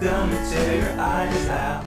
gonna tear your eyes out.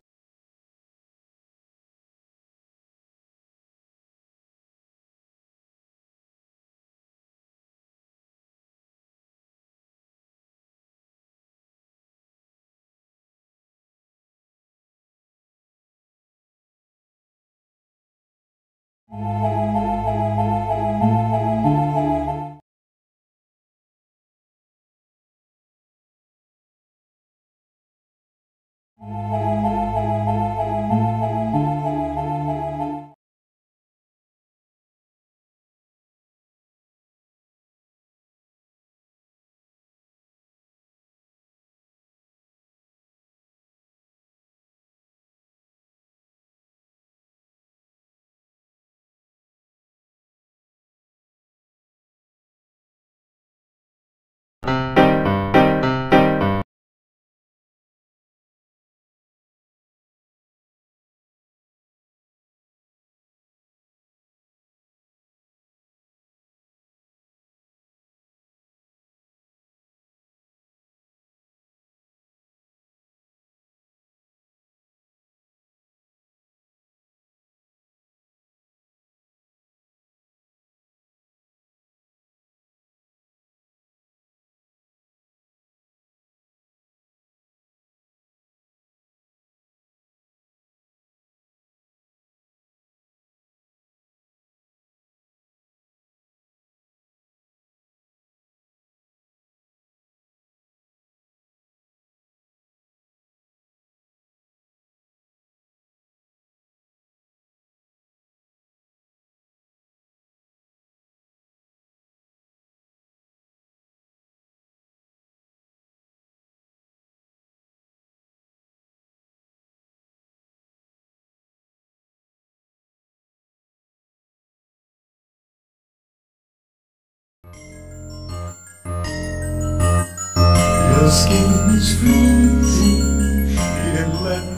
skin is freezing. You didn't let